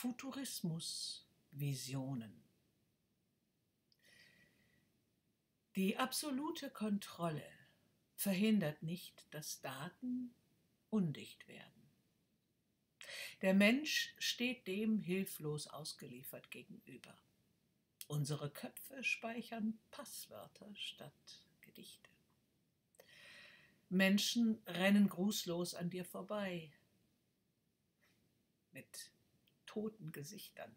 Futurismus, Visionen. Die absolute Kontrolle verhindert nicht, dass Daten undicht werden. Der Mensch steht dem hilflos ausgeliefert gegenüber. Unsere Köpfe speichern Passwörter statt Gedichte. Menschen rennen grußlos an dir vorbei mit toten Gesichtern.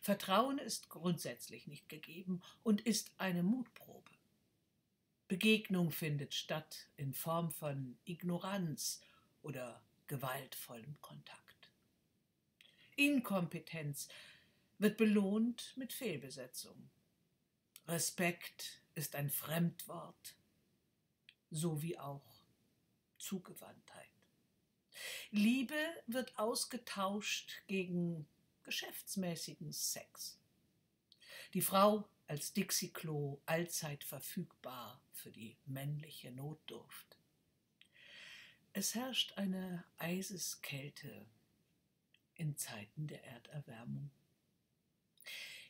Vertrauen ist grundsätzlich nicht gegeben und ist eine Mutprobe. Begegnung findet statt in Form von Ignoranz oder gewaltvollem Kontakt. Inkompetenz wird belohnt mit Fehlbesetzung. Respekt ist ein Fremdwort, so wie auch Zugewandtheit. Liebe wird ausgetauscht gegen geschäftsmäßigen Sex. Die Frau als Dixie-Klo allzeit verfügbar für die männliche Notdurft. Es herrscht eine Eiseskälte in Zeiten der Erderwärmung.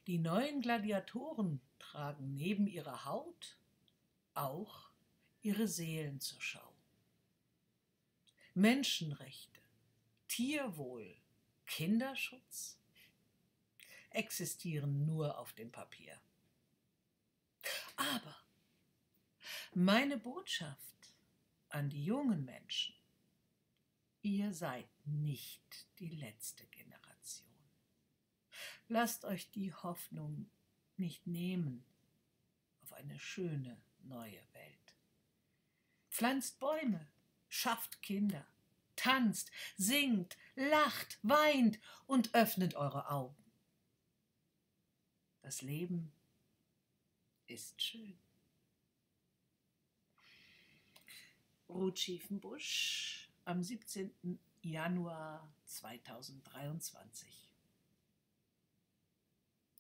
Die neuen Gladiatoren tragen neben ihrer Haut auch ihre Seelen zur Schau. Menschenrechte, Tierwohl, Kinderschutz existieren nur auf dem Papier. Aber meine Botschaft an die jungen Menschen, ihr seid nicht die letzte Generation. Lasst euch die Hoffnung nicht nehmen auf eine schöne neue Welt. Pflanzt Bäume, schafft Kinder, tanzt, singt, lacht, weint und öffnet eure Augen. Das Leben ist schön. Ruth Schiefenbusch am 17. Januar 2023.